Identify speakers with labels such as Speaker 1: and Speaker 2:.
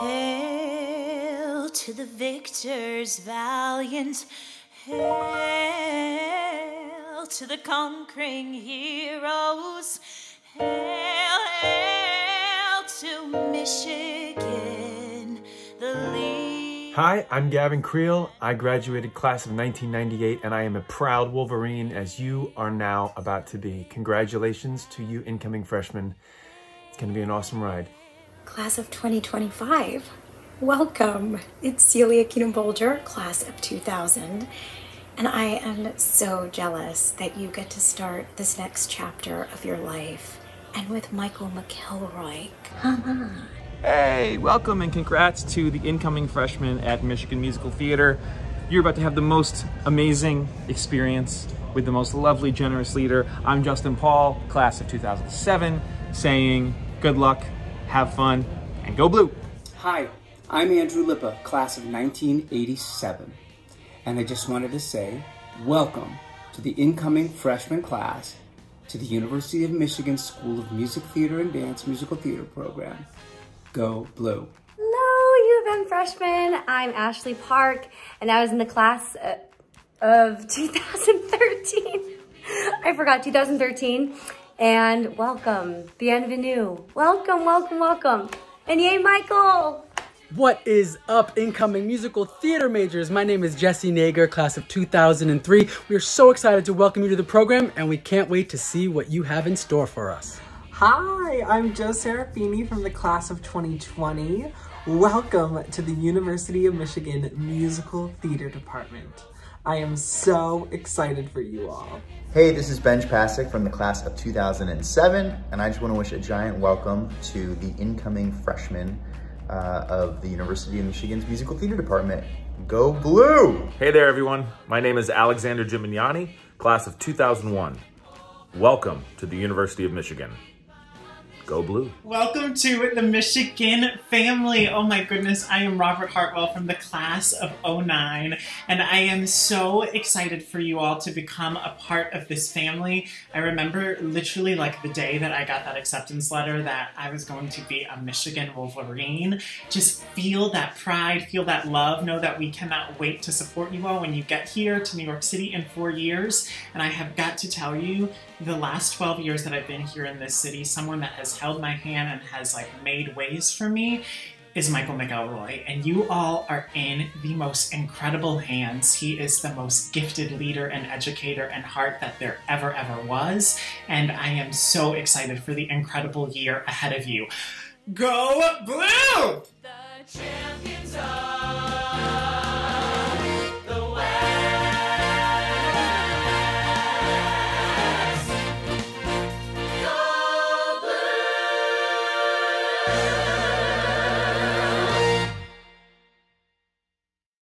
Speaker 1: Hail to the victors valiant. Hail to the conquering heroes. Hail, hail to Michigan, the lead.
Speaker 2: Hi, I'm Gavin Creel. I graduated class of 1998 and I am a proud Wolverine as you are now about to be. Congratulations to you incoming freshmen. It's going to be an awesome ride.
Speaker 3: Class of 2025. Welcome. It's Celia Keenan Bolger, class of 2000. And I am so jealous that you get to start this next chapter of your life and with Michael McElroy. Come on.
Speaker 4: Hey, welcome and congrats to the incoming freshmen at Michigan Musical Theater. You're about to have the most amazing experience with the most lovely, generous leader. I'm Justin Paul, class of 2007, saying good luck, have fun, and go blue.
Speaker 5: Hi, I'm Andrew Lippa, class of 1987. And I just wanted to say, welcome to the incoming freshman class to the University of Michigan School of Music, Theater, and Dance Musical Theater Program. Go Blue.
Speaker 6: Hello, U of M freshmen. I'm Ashley Park, and I was in the class uh, of 2013. I forgot 2013. And welcome, bienvenue. Welcome, welcome, welcome. And yay, Michael!
Speaker 7: What is up, incoming musical theater majors? My name is Jesse Nager, class of 2003. We are so excited to welcome you to the program, and we can't wait to see what you have in store for us.
Speaker 8: Hi, I'm Joe Serafini from the class of 2020. Welcome to the University of Michigan Musical Theater Department. I am so excited for you all.
Speaker 9: Hey, this is Benj Pasek from the class of 2007, and I just want to wish a giant welcome to the incoming freshmen uh, of the University of Michigan's Musical Theater Department. Go Blue!
Speaker 10: Hey there, everyone. My name is Alexander Gemignani, class of 2001. Welcome to the University of Michigan. Go Blue.
Speaker 11: Welcome to the Michigan family. Oh my goodness, I am Robert Hartwell from the class of 09, and I am so excited for you all to become a part of this family. I remember literally like the day that I got that acceptance letter that I was going to be a Michigan Wolverine. Just feel that pride, feel that love, know that we cannot wait to support you all when you get here to New York City in four years. And I have got to tell you, the last 12 years that I've been here in this city, someone that has held my hand and has like made ways for me is Michael McElroy, and you all are in the most incredible hands. He is the most gifted leader and educator and heart that there ever, ever was, and I am so excited for the incredible year ahead of you. Go Blue!